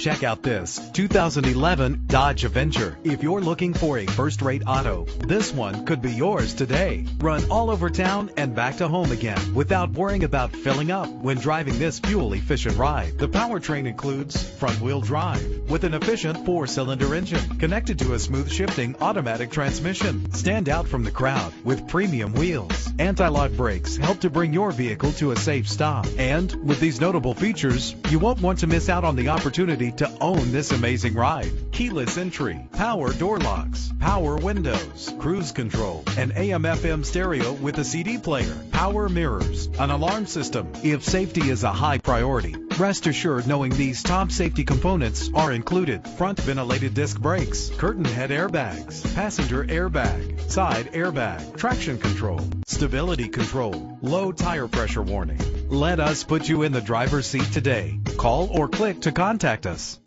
Check out this 2011 Dodge Avenger. If you're looking for a first-rate auto, this one could be yours today. Run all over town and back to home again without worrying about filling up when driving this fuel-efficient ride. The powertrain includes front-wheel drive with an efficient four-cylinder engine connected to a smooth shifting automatic transmission. Stand out from the crowd with premium wheels. Anti-lock brakes help to bring your vehicle to a safe stop. And with these notable features, you won't want to miss out on the opportunity to own this amazing ride. Keyless entry, power door locks, power windows, cruise control, an AM FM stereo with a CD player, power mirrors, an alarm system. If safety is a high priority, rest assured knowing these top safety components are included. Front ventilated disc brakes, curtain head airbags, passenger airbag, side airbag, traction control, stability control, low tire pressure warning. Let us put you in the driver's seat today. Call or click to contact us.